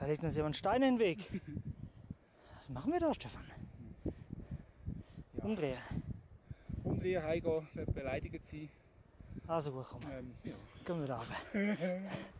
Da legt uns jemand Steine in den Weg. Was machen wir da, Stefan? Ja. Umdrehen. Umdrehen, heimgehen, beleidigt sie. Also gut, komm. Ähm, ja. Gehen wir wieder runter.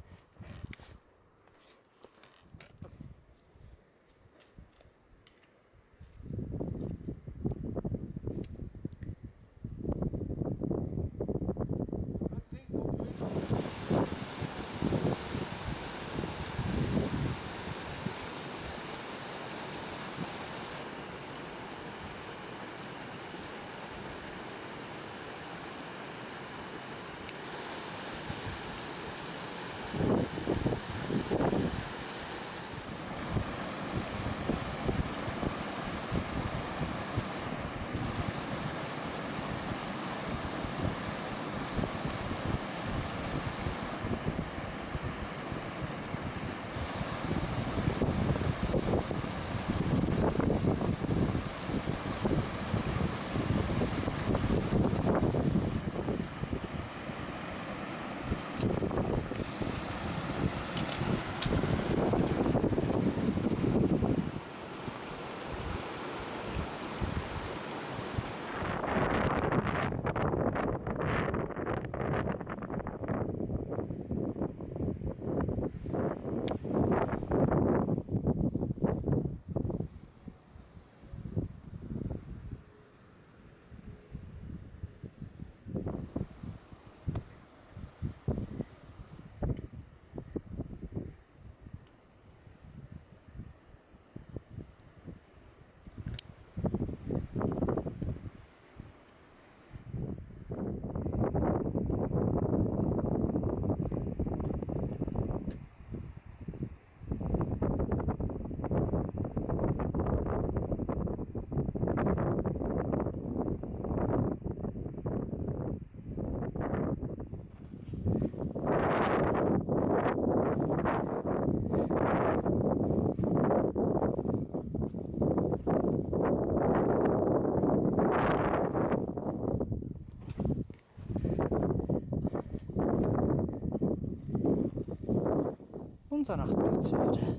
Unser Nachtplatz für heute.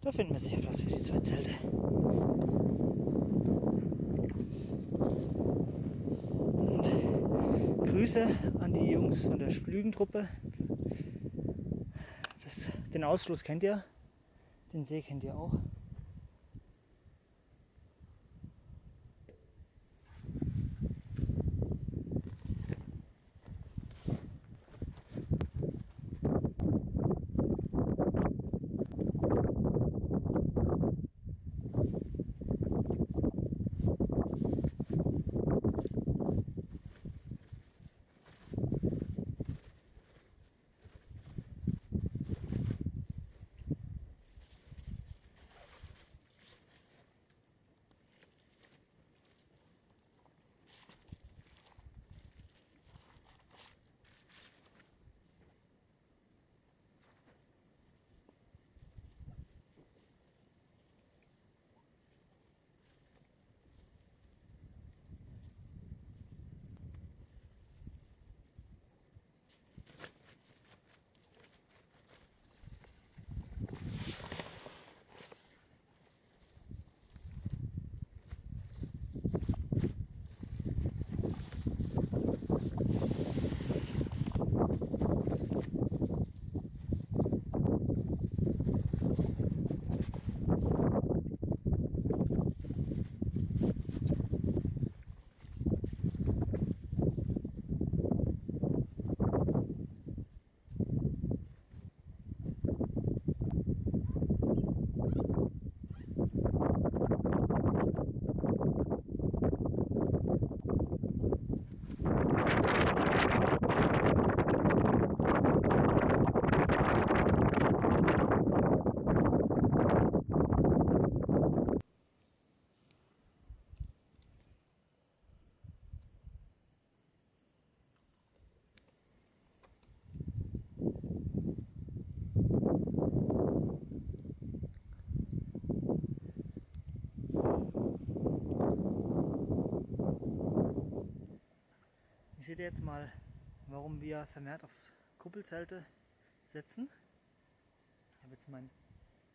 Da finden wir sicher Platz für die zwei Zelte. Und Grüße an die Jungs von der Splügentruppe. Das, den Ausfluss kennt ihr, den See kennt ihr auch. Ihr seht jetzt mal, warum wir vermehrt auf Kuppelzelte setzen. Ich habe jetzt mein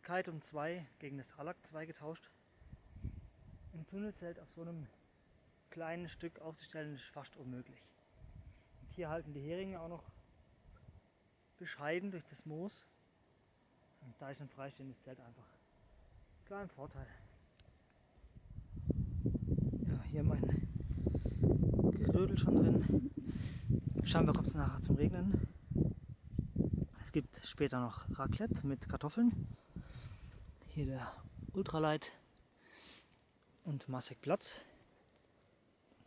Kaitum 2 gegen das Alak 2 getauscht. Ein Tunnelzelt auf so einem kleinen Stück aufzustellen ist fast unmöglich. Und hier halten die Heringe auch noch bescheiden durch das Moos. Und da ist ein freistehendes Zelt einfach klar ein Vorteil. Ja, hier mein schon drin. Scheinbar kommt es nachher zum Regnen. Es gibt später noch Raclette mit Kartoffeln. Hier der Ultralight und massig Platz.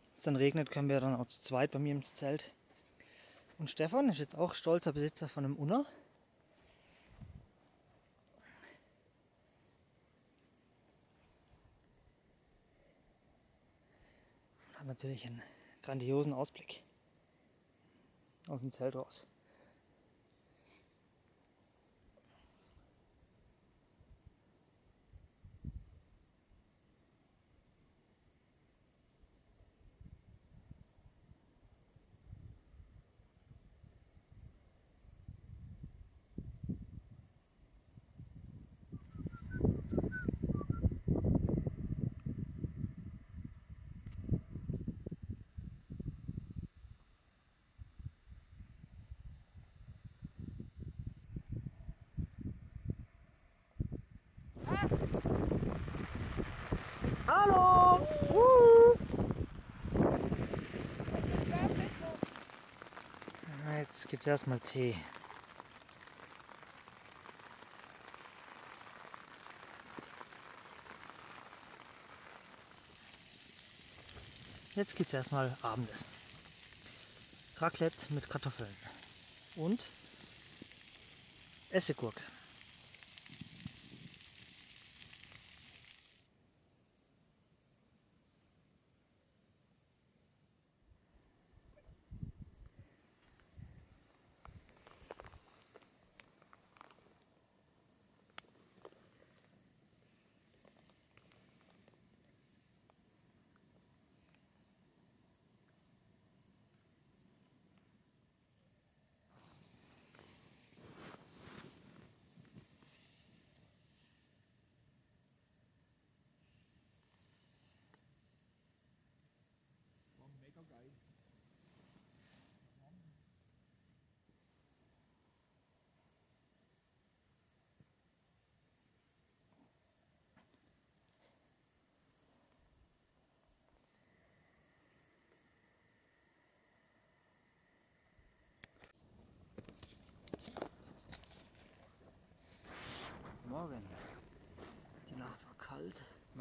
Wenn es dann regnet, können wir dann auch zu zweit bei mir ins Zelt. Und Stefan ist jetzt auch stolzer Besitzer von einem Unna. Hat natürlich einen grandiosen Ausblick aus dem Zelt raus. Jetzt gibt es erstmal Tee. Jetzt gibt es erstmal Abendessen. Raclette mit Kartoffeln und Essiggurke.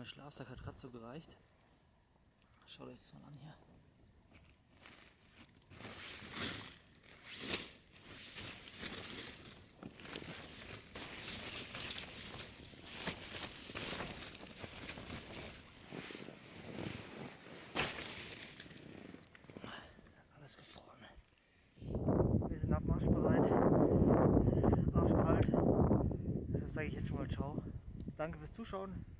Mein Schlafsack hat gerade so gereicht. Schaut euch das mal an hier. Alles gefroren. Wir sind abmarschbereit. Es ist arschkalt. Deshalb sage ich jetzt schon mal Ciao. Danke fürs Zuschauen.